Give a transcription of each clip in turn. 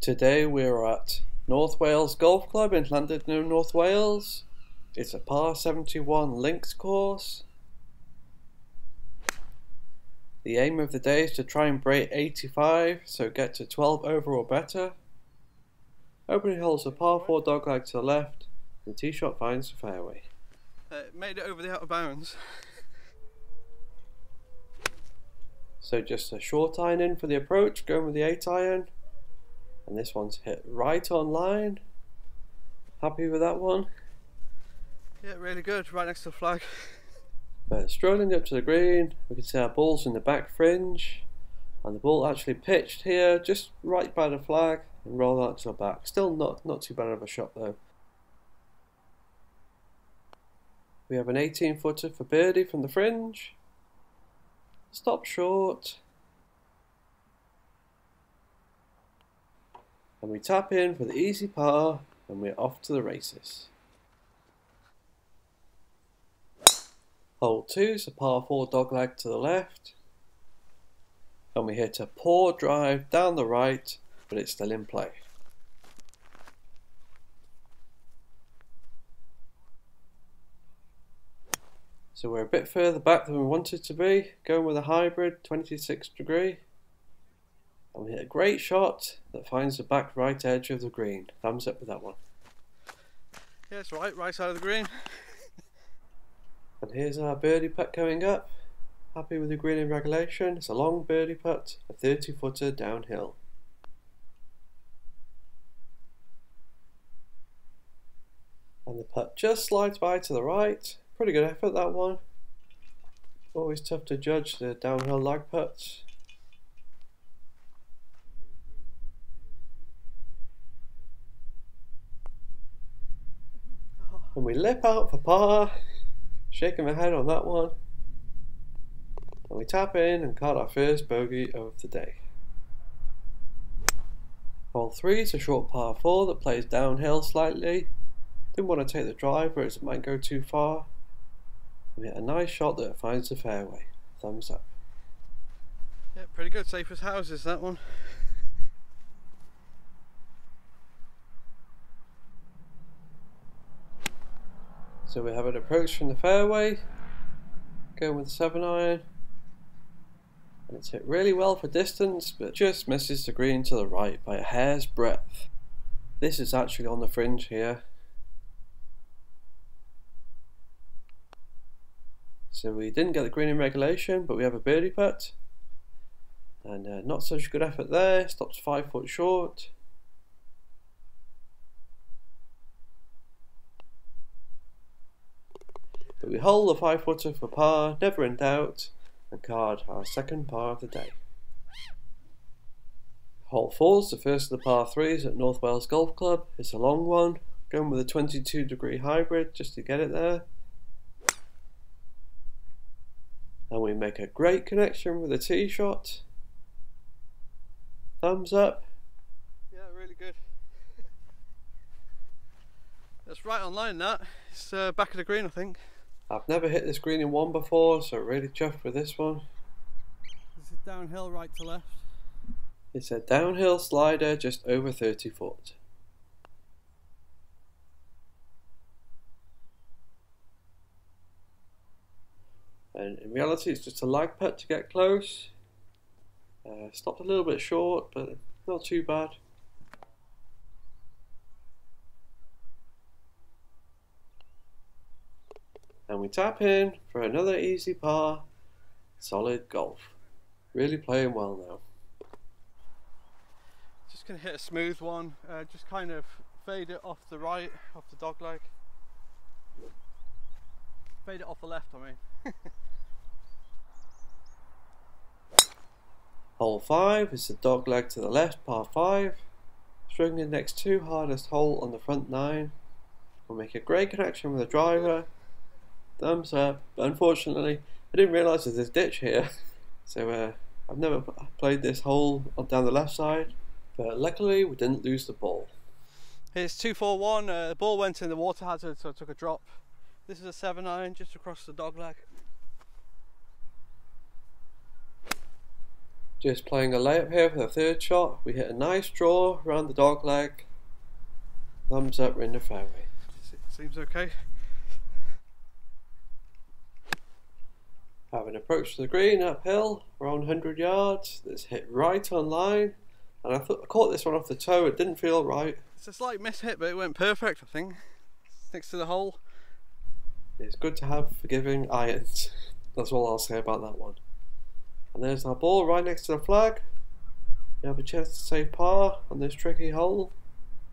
Today we're at North Wales Golf Club in Llandudno, North Wales. It's a par 71 links course. The aim of the day is to try and break 85, so get to 12 over or better. Opening holes a par 4 dogleg to the left, the tee shot finds the fairway. Uh, made it over the out of bounds. So just a short iron in for the approach, going with the 8 iron. And this one's hit right on line. Happy with that one? Yeah, really good, right next to the flag. But strolling up to the green, we can see our ball's in the back fringe. And the ball actually pitched here, just right by the flag, and rolled out to the back. Still not, not too bad of a shot though. We have an 18 footer for birdie from the fringe. Stop short. And we tap in for the easy par and we're off to the races. Hole 2 is a par 4 dogleg to the left. And we hit a poor drive down the right, but it's still in play. So we're a bit further back than we wanted to be, going with a hybrid 26 degree. And we hit a great shot that finds the back right edge of the green. Thumbs up with that one. Yes, right, right side of the green. And here's our birdie putt coming up. Happy with the green in regulation. It's a long birdie putt, a 30 footer downhill. And the putt just slides by to the right. Pretty good effort that one. Always tough to judge the downhill lag putts. And we lip out for par. Shaking my head on that one. And we tap in and caught our first bogey of the day. Hole 3 is a short par 4 that plays downhill slightly. Didn't want to take the driver as it might go too far. We hit a nice shot that finds the fairway. Thumbs up. Yeah, pretty good, safe as houses that one. So we have an approach from the fairway, going with the 7 iron. And it's hit really well for distance, but just misses the green to the right by a hair's breadth. This is actually on the fringe here. So we didn't get the green in regulation, but we have a birdie putt. And uh, not such a good effort there, stops 5 foot short. We hold the five footer for par, never in doubt, and card our second par of the day. Hole 4 is the first of the par 3s at North Wales Golf Club. It's a long one, going with a 22 degree hybrid just to get it there. And we make a great connection with a tee shot. Thumbs up. Yeah, really good. That's right on line that. It's uh, back of the green I think. I've never hit this green in one before, so really chuffed with this one. This is downhill right to left. It's a downhill slider just over 30 foot. And in reality it's just a lag putt to get close. Uh, stopped a little bit short, but not too bad. And we tap in for another easy par. Solid golf. Really playing well now. Just gonna hit a smooth one. Uh, just kind of fade it off the right, off the dog leg. Fade it off the left, I mean. Hole 5 is the dog leg to the left, par 5. String the next two hardest hole on the front 9. We'll make a great connection with the driver. Thumbs up. But unfortunately, I didn't realise there's this ditch here. So uh, I've never played this hole down the left side. But luckily, we didn't lose the ball. Here's 241. Uh, the ball went in the water hazard, so I took a drop. This is a 7 iron just across the dog leg. Just playing a layup here for the third shot. We hit a nice draw around the dog leg. Thumbs up, we're in the fairway. Seems okay. Having approached the green uphill, around 100 yards. This hit right on line. And I, thought, I caught this one off the toe, it didn't feel right. It's a slight miss hit, but it went perfect, I think. Next to the hole. It's good to have forgiving irons. That's all I'll say about that one. And there's our ball right next to the flag. You have a chance to save par on this tricky hole.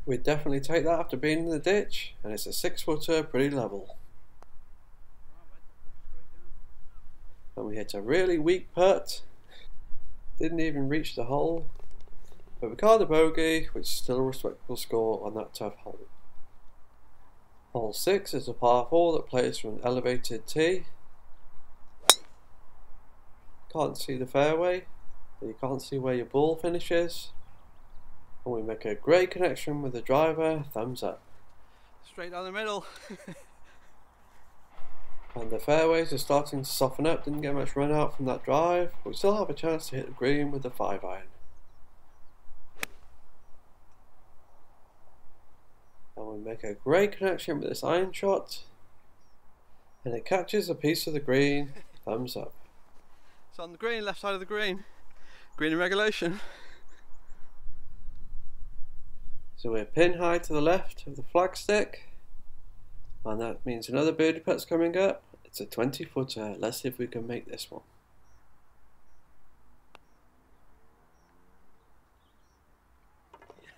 We'd definitely take that after being in the ditch, and it's a six footer pretty level. And we hit a really weak putt. Didn't even reach the hole. But we caught a bogey, which is still a respectable score on that tough hole. Hole 6 is a par 4 that plays from an elevated tee. Can't see the fairway, you can't see where your ball finishes. And we make a great connection with the driver, thumbs up. Straight down the middle. and the fairways are starting to soften up, didn't get much run out from that drive, but we still have a chance to hit the green with the 5 iron. And we make a great connection with this iron shot. And it catches a piece of the green, thumbs up. It's on the green, left side of the green. Green in regulation. So we're pin high to the left of the flagstick. And that means another birdie putt's coming up. It's a 20 footer. Let's see if we can make this one.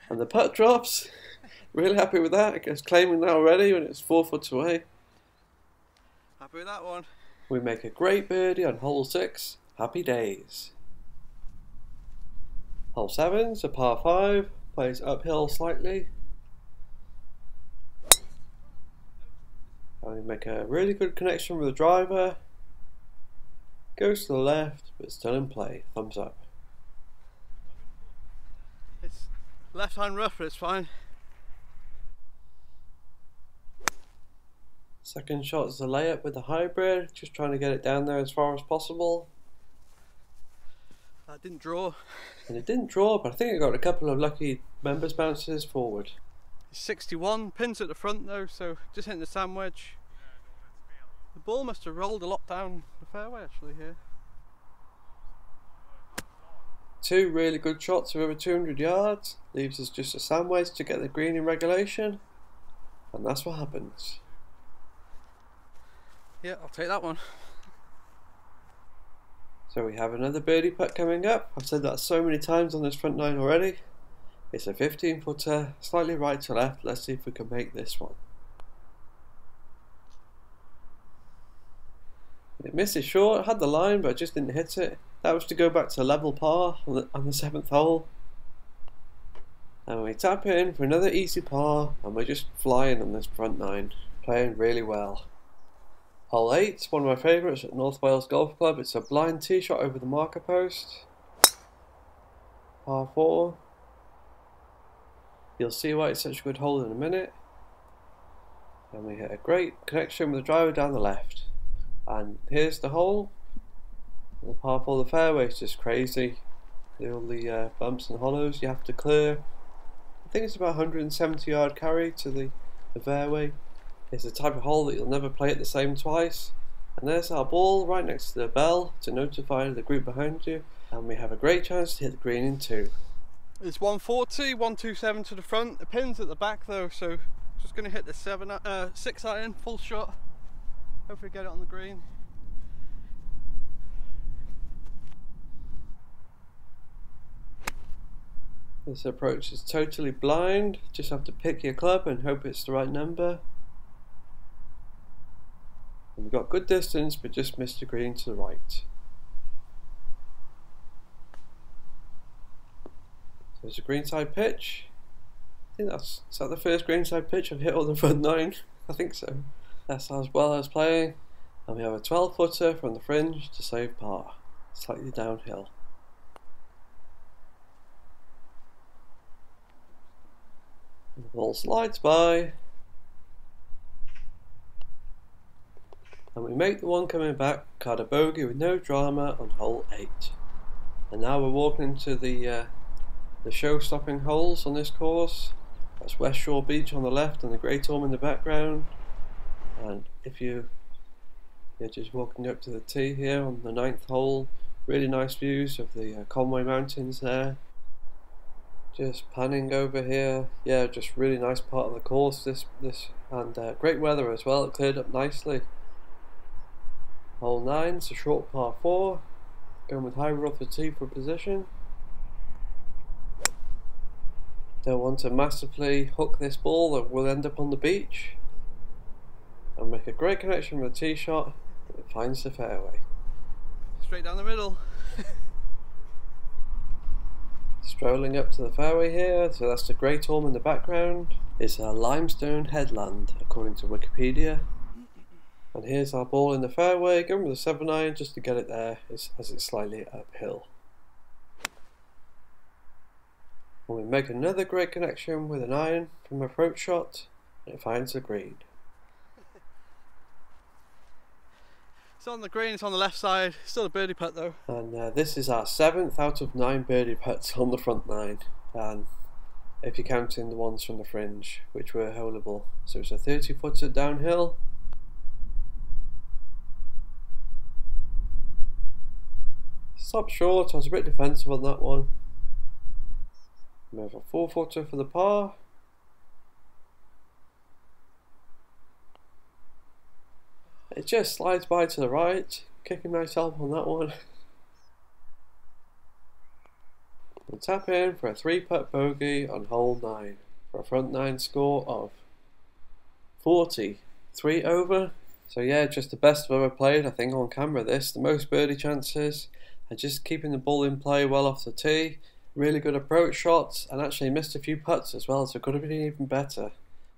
And the putt drops. really happy with that. I guess claiming that already when it's four foot away. Happy with that one. We make a great birdie on hole six. Happy days. Hole 7's a par 5, plays uphill slightly. And we make a really good connection with the driver. Goes to the left, but still in play. Thumbs up. It's left hand rough, but it's fine. Second shot is a layup with the hybrid, just trying to get it down there as far as possible. That didn't draw. And it didn't draw, but I think I got a couple of lucky members bounces forward. 61 pins at the front though, so just hitting the sand wedge. The ball must have rolled a lot down the fairway actually here. Two really good shots of over 200 yards, leaves us just a sand wedge to get the green in regulation, and that's what happens. Yeah, I'll take that one. So we have another birdie putt coming up. I've said that so many times on this front nine already. It's a 15 footer, slightly right to left. Let's see if we can make this one. It misses short, had the line but I just didn't hit it. That was to go back to level par on the, on the seventh hole. And we tap in for another easy par and we're just flying on this front nine. Playing really well. Hole 8, one of my favourites at North Wales Golf Club. It's a blind tee shot over the marker post. Par 4. You'll see why it's such a good hole in a minute. And we hit a great connection with the driver down the left. And here's the hole. The par 4 the fairway is just crazy. All the uh, bumps and hollows you have to clear. I think it's about 170 yard carry to the, the fairway. It's the type of hole that you'll never play it the same twice. And there's our ball right next to the bell to notify the group behind you. And we have a great chance to hit the green in two. It's 140, 127 to the front. The pin's at the back though, so just to hit the seven, uh, six iron, full shot. Hopefully get it on the green. This approach is totally blind. Just have to pick your club and hope it's the right number. And we got good distance, but just missed the green to the right. There's a greenside pitch. I think that's is that the first greenside pitch I've hit on the front nine. I think so. That's as well as playing. And we have a 12 footer from the fringe to save par. Slightly downhill. And the ball slides by. and we make the one coming back card a bogey with no drama on hole 8. And now we're walking into the uh, the show-stopping holes on this course. That's West Shore Beach on the left and the Great Orme in the background. And if you you're just walking up to the tee here on the ninth hole, really nice views of the uh, Conway Mountains there. Just panning over here, yeah, just really nice part of the course. This this and uh, great weather as well. It cleared up nicely. Hole nine, it's a short par four. Going with high off the tee for position. Don't want to massively hook this ball that will end up on the beach. And make a great connection with a tee shot. It finds the fairway. Straight down the middle. Strolling up to the fairway here, so that's the Great Orme in the background. It's a limestone headland, according to Wikipedia. And here's our ball in the fairway, going with a 7 iron just to get it there as it's slightly uphill. And we make another great connection with an iron from a approach shot, and it finds the green. It's on the green, it's on the left side, still a birdie putt though. And uh, this is our seventh out of nine birdie putts on the front nine. And if you're counting the ones from the fringe, which were holeable. So it's a 30 footer downhill Stop short, I was a bit defensive on that one. Have a 4 footer for the par. It just slides by to the right, kicking myself on that one. And tap in for a 3 putt bogey on hole 9 for a front 9 score of 40. 3 over. So yeah, just the best I've ever played I think on camera this. The most birdie chances and just keeping the ball in play well off the tee. Really good approach shots and actually missed a few putts as well, so could have been even better.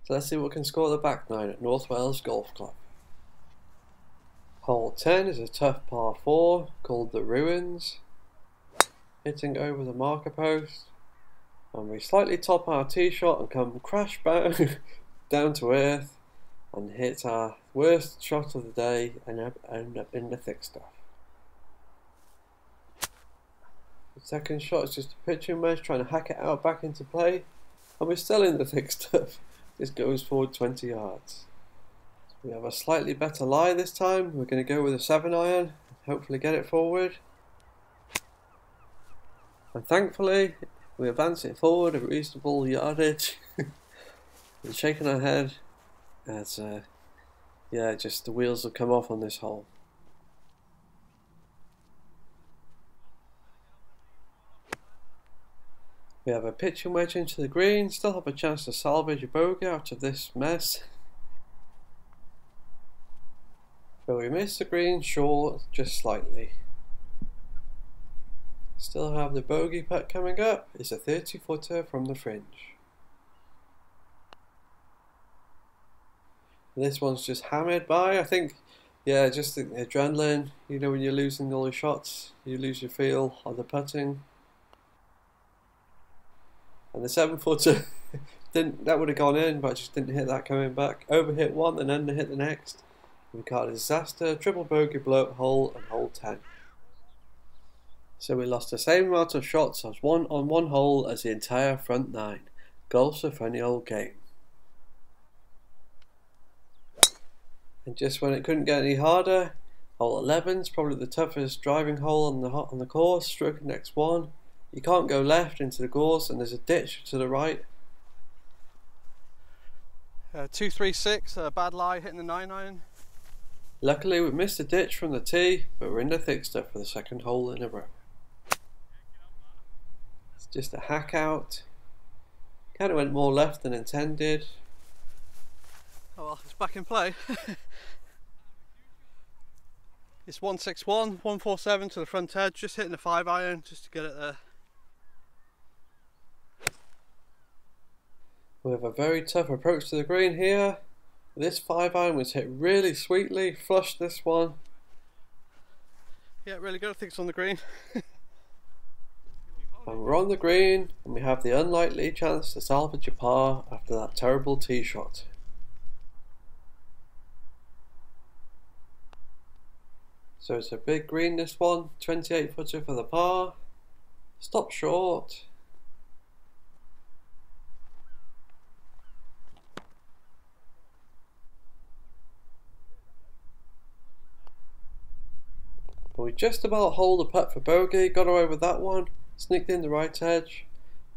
So let's see what can score the back nine at North Wales Golf Club. Hole 10 is a tough par 4 called the Ruins. Hitting over the marker post. And we slightly top our tee shot and come crash bang down to earth and hit our worst shot of the day and end up in the thick stuff. The second shot is just a pitching wedge trying to hack it out back into play. And we're still in the thick stuff. This goes forward 20 yards. We have a slightly better lie this time. We're going to go with a 7 iron. Hopefully get it forward. And thankfully, we advance it forward a reasonable yardage. We're shaking our head as, uh, yeah, just the wheels have come off on this hole. We have a pitching wedge into the green, still have a chance to salvage a bogey out of this mess. But we missed the green short just slightly. Still have the bogey putt coming up. It's a 30 footer from the fringe. This one's just hammered by. I think, yeah, just the adrenaline. You know, when you're losing all your shots, you lose your feel of the putting. And the seven footer didn't that would have gone in, but I just didn't hit that coming back. Overhit one and then hit the next. We got a disaster, triple bogey blow up hole and hole ten. So we lost the same amount of shots as one on one hole as the entire front nine. Golf's a funny old game. And just when it couldn't get any harder, hole 11's probably the toughest driving hole on the on the course. Stroke next one. You can't go left into the gorse and there's a ditch to the right. Uh, 236, a bad lie hitting the 9 iron. Luckily we missed the ditch from the tee, but we're in the thick stuff for the second hole in a row. It's just a hack out. Kind of went more left than intended. Oh well, it's back in play. it's 161, 147 to the front edge, just hitting the 5 iron just to get it there. We have a very tough approach to the green here. This 5 iron was hit really sweetly, flushed this one. Yeah, really good. I think it's on the green. and we're on the green, and we have the unlikely chance to salvage a par after that terrible tee shot. So it's a big green this one, 28 footer for the par. Stop short. But we just about hold the putt for bogey, got away with that one, sneaked in the right edge,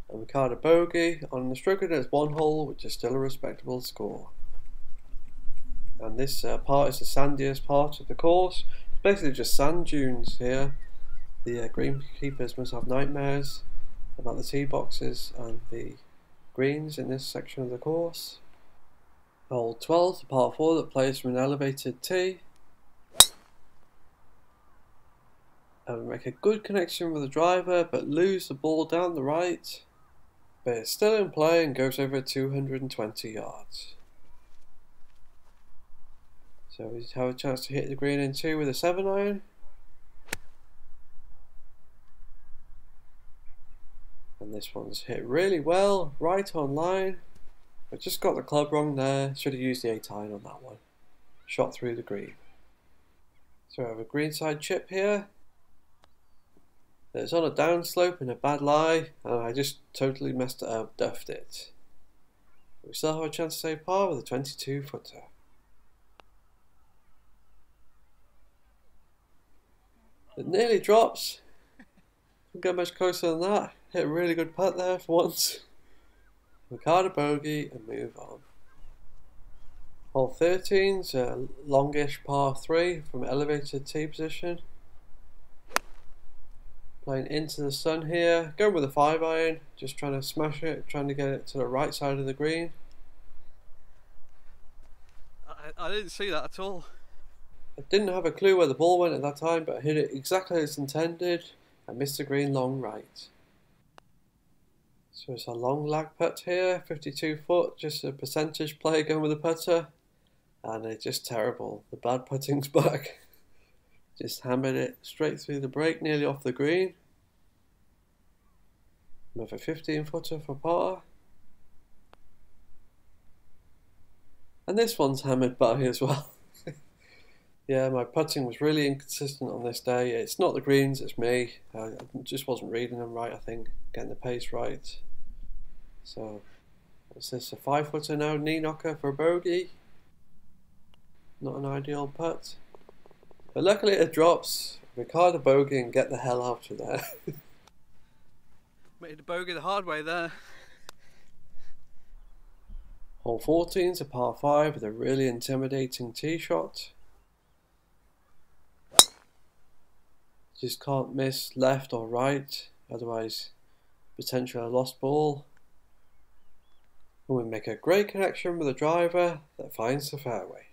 and we caught a bogey on the stroke it one hole, which is still a respectable score. And this uh, part is the sandiest part of the course. Basically just sand dunes here. The uh, greenkeepers must have nightmares about the tee boxes and the greens in this section of the course. Hole 12, the part 4 that plays from an elevated tee. And make a good connection with the driver but lose the ball down the right. But it's still in play and goes over 220 yards. So we have a chance to hit the green in two with a 7 iron. And this one's hit really well, right on line. I just got the club wrong there, should have used the 8 iron on that one. Shot through the green. So I have a greenside chip here. It's on a downslope in a bad lie, and I just totally messed it up, duffed it. We still have a chance to save par with a 22 footer. It nearly drops. Couldn't get much closer than that. Hit a really good putt there for once. Ricardo bogey and move on. Hole 13's a longish par 3 from elevated tee position. Playing into the sun here. Going with a 5 iron. Just trying to smash it. Trying to get it to the right side of the green. I, I didn't see that at all. I didn't have a clue where the ball went at that time, but I hit it exactly as intended. and missed the green long right. So it's a long lag putt here, 52 foot, just a percentage play going with the putter. And it's just terrible. The bad putting's back. Just hammered it straight through the break, nearly off the green. Another 15 footer for par. And this one's hammered by as well. yeah, my putting was really inconsistent on this day. It's not the greens, it's me. I just wasn't reading them right, I think, getting the pace right. So, what's this, a five footer now, knee knocker for a bogey? Not an ideal putt. But luckily it drops. Ricardo bogey and get the hell out of there. Made a bogey the hard way there. Hole 14 is a par 5 with a really intimidating tee shot. Just can't miss left or right, otherwise potentially a lost ball. And we make a great connection with the driver that finds the fairway.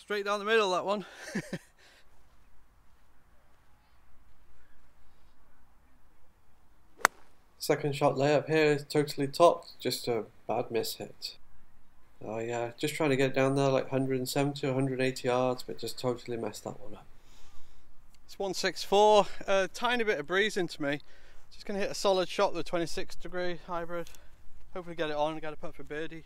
Straight down the middle, that one. Second shot layup here is totally topped, just a bad miss hit. Oh yeah, just trying to get down there like 170 or 180 yards, but just totally messed that one up. It's 164, a tiny bit of breeze into me. Just going to hit a solid shot with a 26 degree hybrid. Hopefully get it on and get a putt for birdie.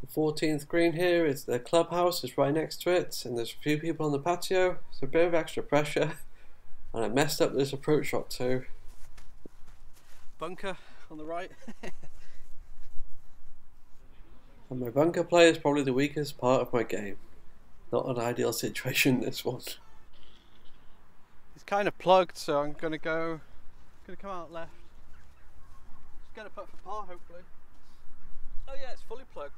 The 14th green here is the clubhouse, is right next to it, and there's a few people on the patio, It's a bit of extra pressure. And I messed up this approach shot too. Bunker on the right. and my bunker play is probably the weakest part of my game. Not an ideal situation this one. It's kind of plugged, so I'm gonna go gonna come out left. Just get a putt for par hopefully. Oh yeah, it's fully plugged.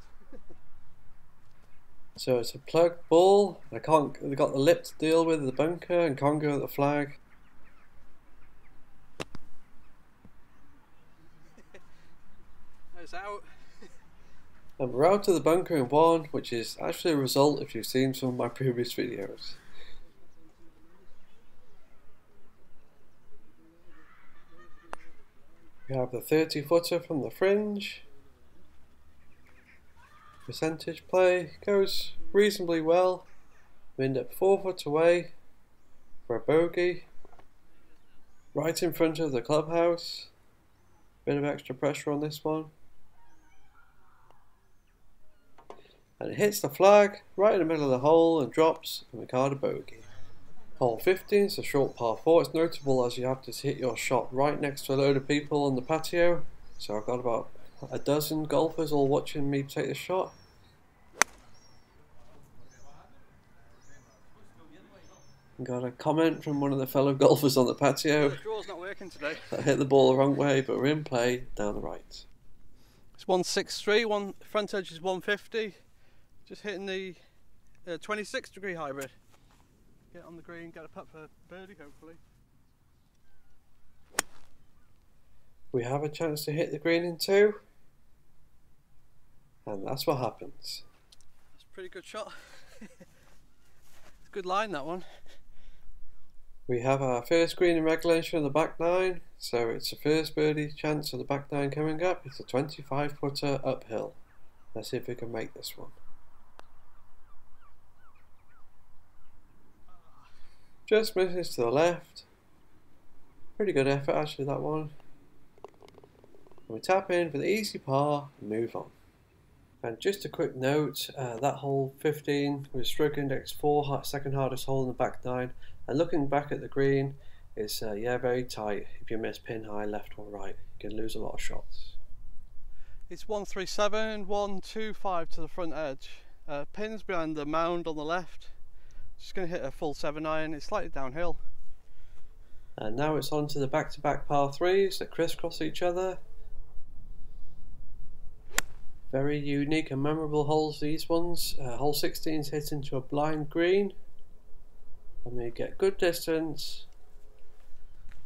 So it's a plug ball. I can't I've got the lip to deal with the bunker and can't go at the flag. it's out. and we're out to the bunker in one, which is actually a result if you've seen some of my previous videos. We have the 30 footer from the fringe. Percentage play goes reasonably well. We end up 4 foot away for a bogey. Right in front of the clubhouse. Bit of extra pressure on this one. And it hits the flag right in the middle of the hole and drops and we card a bogey. Hole 15 is a short par 4. It's notable as you have to hit your shot right next to a load of people on the patio. So I've got about a dozen golfers all watching me take the shot. Got a comment from one of the fellow golfers on the patio. The draw's not working today. I hit the ball the wrong way, but we're in play down the right. It's 163, one front edge is 150. Just hitting the uh, 26 degree hybrid. Get on the green, get a putt for birdie hopefully. We have a chance to hit the green in two. And that's what happens. That's a pretty good shot. it's a good line that one. We have our first green in regulation on the back nine, so it's the first birdie chance of the back nine coming up. It's a 25 footer uphill. Let's see if we can make this one. Just misses to the left. Pretty good effort actually that one. And we tap in for the easy par and move on. And just a quick note, uh, that hole 15 was stroke index 4, second hardest hole in the back 9. And looking back at the green, it's uh, yeah very tight. If you miss pin high left or right, you can lose a lot of shots. It's 137, 125 to the front edge. Uh, pins behind the mound on the left. Just going to hit a full 7 iron, it's slightly downhill. And now it's on to the back to back par 3s that crisscross each other. Very unique and memorable holes, these ones. Uh, hole 16 is hit into a blind green. Let me get good distance.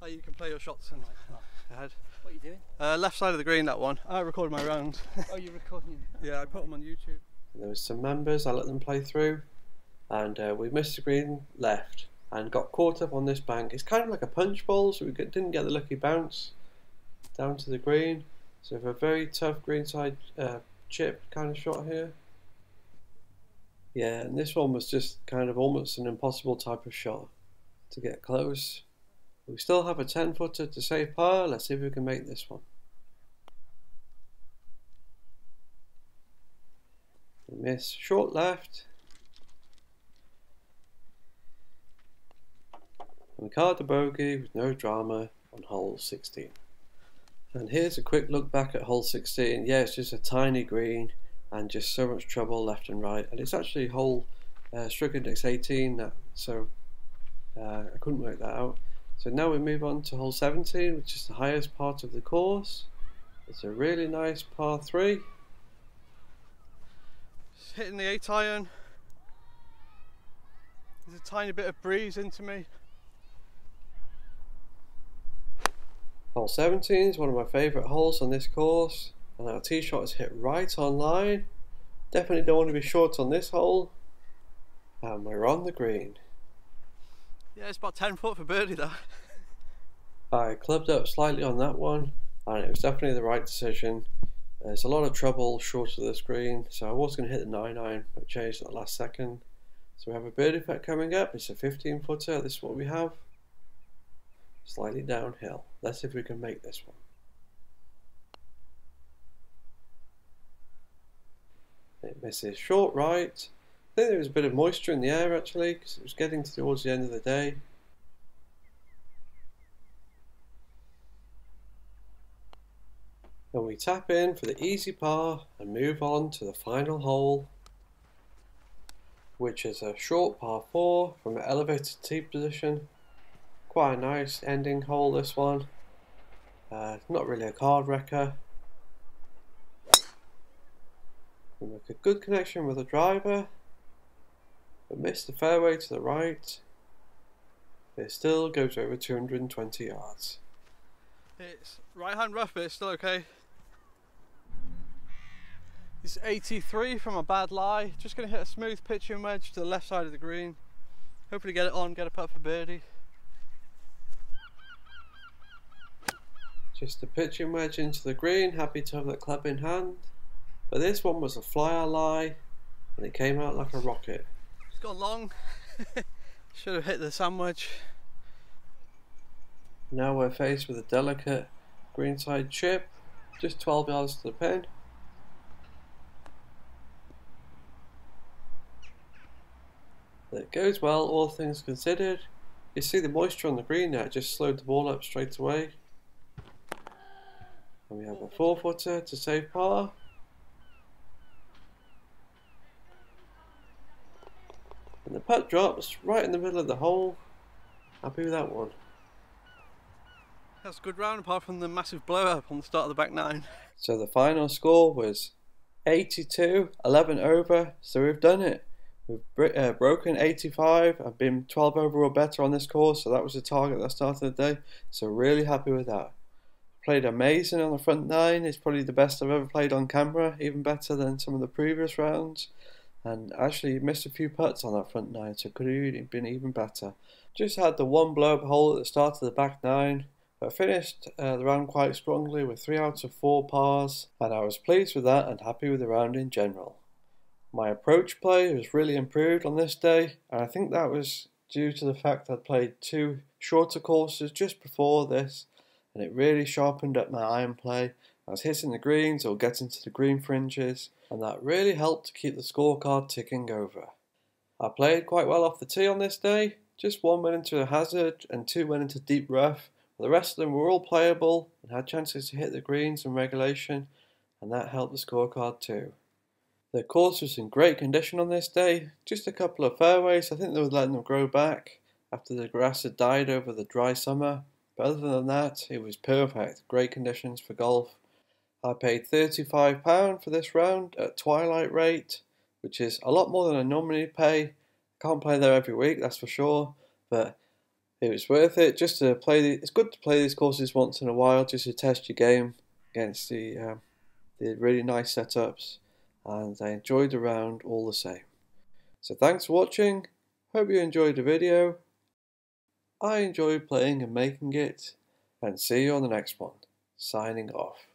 Oh, you can play your shots and ahead. What are you doing? Uh, left side of the green, that one. I recorded my rounds. Oh, you're recording. yeah, I put them on YouTube. There was some members, I let them play through. And uh, we missed the green left and got caught up on this bank. It's kind of like a punch bowl, so we didn't get the lucky bounce down to the green. So we have a very tough greenside uh, chip kind of shot here. Yeah, and this one was just kind of almost an impossible type of shot to get close. We still have a 10 footer to save par. Let's see if we can make this one. We miss short left. And we card the bogey with no drama on hole 16. And here's a quick look back at hole 16. Yeah, it's just a tiny green and just so much trouble left and right. And it's actually hole uh, stroke index 18, so uh, I couldn't work that out. So now we move on to hole 17, which is the highest part of the course. It's a really nice par 3. Just hitting the 8 iron. There's a tiny bit of breeze into me. Hole 17 is one of my favourite holes on this course and our tee shot is hit right on line. Definitely don't want to be short on this hole. And we're on the green. Yeah, it's about 10 foot for birdie though. I clubbed up slightly on that one and it was definitely the right decision. There's a lot of trouble short of the screen, so I was going to hit the 9 iron but changed at the last second. So we have a birdie putt coming up, it's a 15 footer, this is what we have slightly downhill. Let's see if we can make this one. It misses short right. I think there was a bit of moisture in the air actually because it was getting towards the end of the day. And we tap in for the easy par and move on to the final hole which is a short par 4 from an elevated tee position Quite a nice ending hole this one. Uh, not really a card wrecker. We make a good connection with the driver, but missed the fairway to the right. It still goes over 220 yards. It's right hand rough, but it's still okay. It's 83 from a bad lie. Just going to hit a smooth pitching wedge to the left side of the green. Hopefully get it on, get a putt for birdie. Just a pitching wedge into the green, happy to have that club in hand. But this one was a flyer lie, and it came out like a rocket. It's gone long. Should have hit the sand wedge. Now we're faced with a delicate greenside chip, just 12 yards to the pin. It goes well, all things considered. You see the moisture on the green there, it just slowed the ball up straight away. And we have a four footer to save par. And the putt drops right in the middle of the hole. Happy with that one. That's a good round apart from the massive blow up on the start of the back nine. So the final score was 82, 11 over. So we've done it. We've uh, broken 85 I've been 12 over or better on this course. So that was the target at the start of the day. So really happy with that. Played amazing on the front nine. It's probably the best I've ever played on camera. Even better than some of the previous rounds. And actually missed a few putts on that front nine. So could have been even better. Just had the one blow up hole at the start of the back nine but finished uh, the round quite strongly with 3 out of 4 pars, and I was pleased with that and happy with the round in general. My approach play was really improved on this day, and I think that was due to the fact I'd played two shorter courses just before this, and it really sharpened up my iron play. I was hitting the greens or getting to the green fringes, and that really helped to keep the scorecard ticking over. I played quite well off the tee on this day, just one went into a hazard and two went into deep rough, the rest of them were all playable and had chances to hit the greens in regulation, and that helped the scorecard too. The course was in great condition on this day, just a couple of fairways, I think they were letting them grow back after the grass had died over the dry summer, but other than that, it was perfect, great conditions for golf. I paid £35 for this round at twilight rate, which is a lot more than I normally pay. Can't play there every week, that's for sure, but it was worth it just to play. The, it's good to play these courses once in a while just to test your game against the um, the really nice setups, and I enjoyed the round all the same. So thanks for watching. Hope you enjoyed the video. I enjoyed playing and making it, and see you on the next one. Signing off.